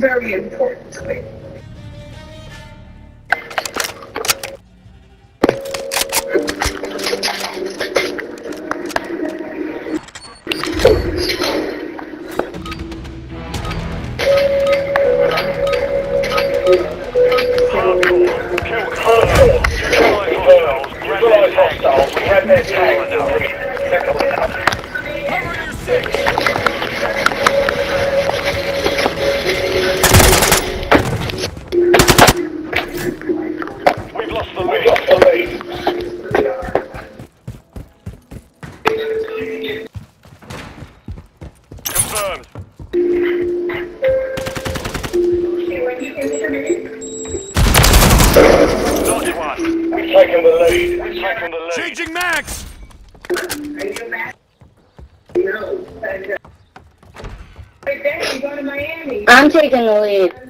very importantly. Max! I'm taking the lead.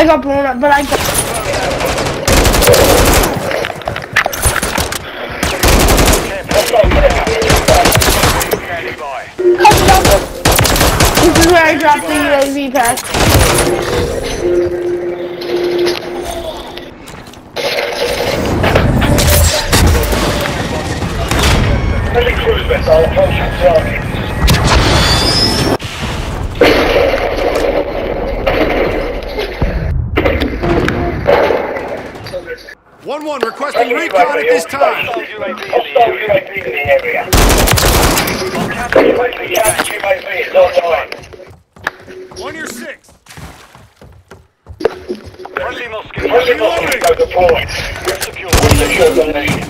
I got blown up, but I got. This is where I dropped the UAV pack. Target. 1-1 requesting recon at this time. One year six. Reloading. Reloading. Reloading. Reloading. Reloading. Reloading. Reloading.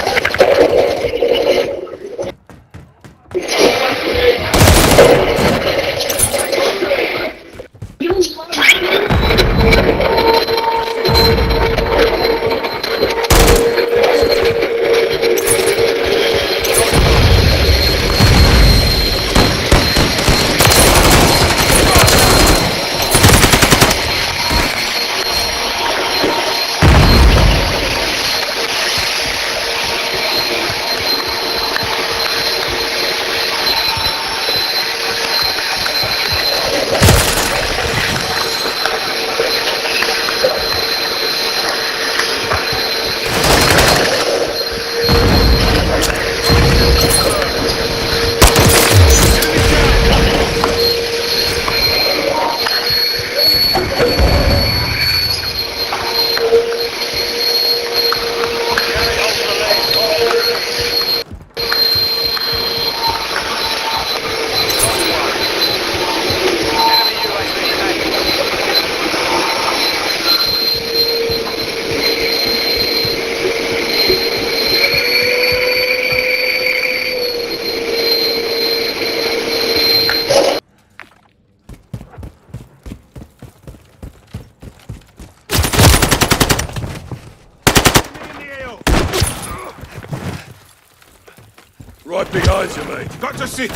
Right behind you, mate. Got to see.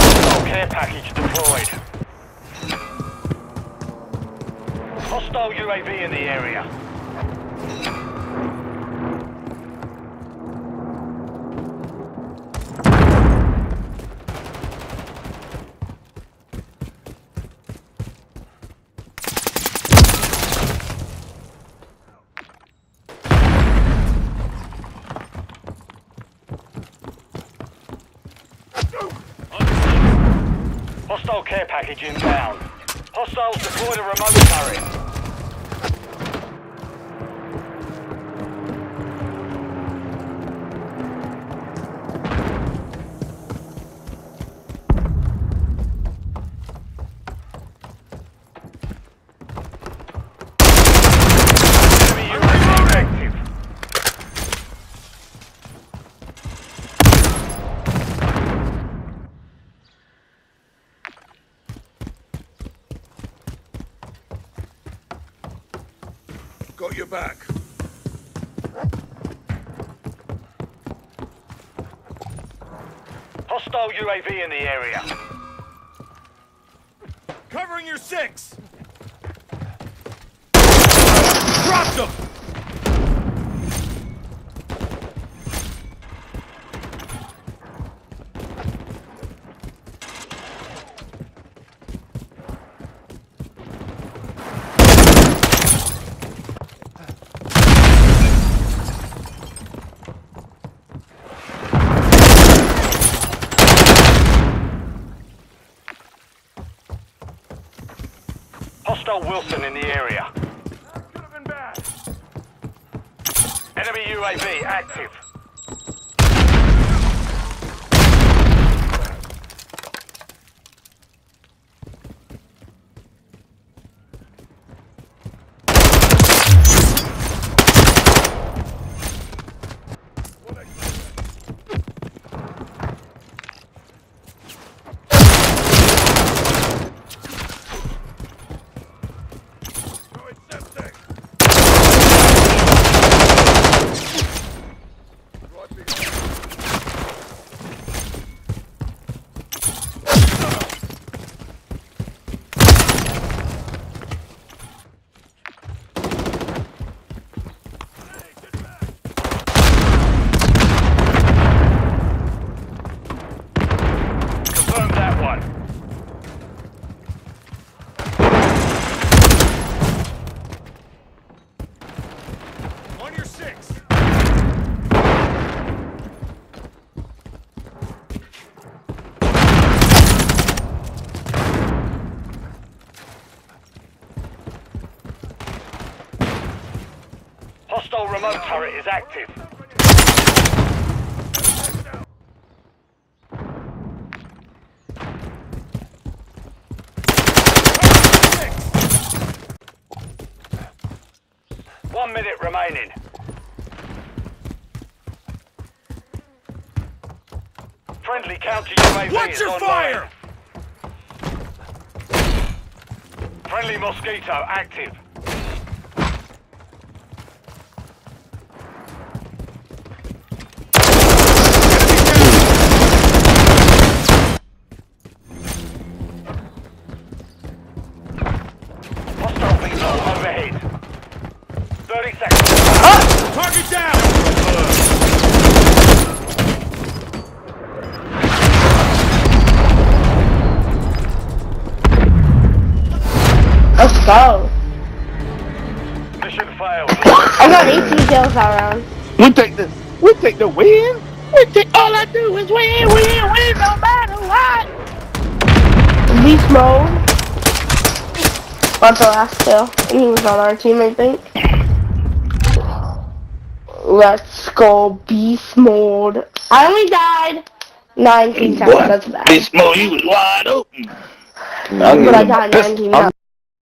Hostile care package deployed. Hostile UAV in the area. Hostile care package inbound. Hostiles deployed a remote turret. Enemy UAV active. Got your back. Hostile UAV in the area. Covering your six. Dropped them. Hostile Wilson in the area. Enemy UAV active. No, it's septic. Right behind. Confirm that one. On your six. Hostile remote turret is active. One minute remaining. Friendly counter UAV Watch is your online. fire! Friendly Mosquito active. Target down! Let's go. Mission failed. I got 18 kills that round. We take the we take the win. We take all I do is win, win, win, no matter what. Beast mode. Got the last kill. And he was on our team, I think. Let's go beast mode. I only died 19 times. That's bad. This mo, you was wide open. But I died 19 times.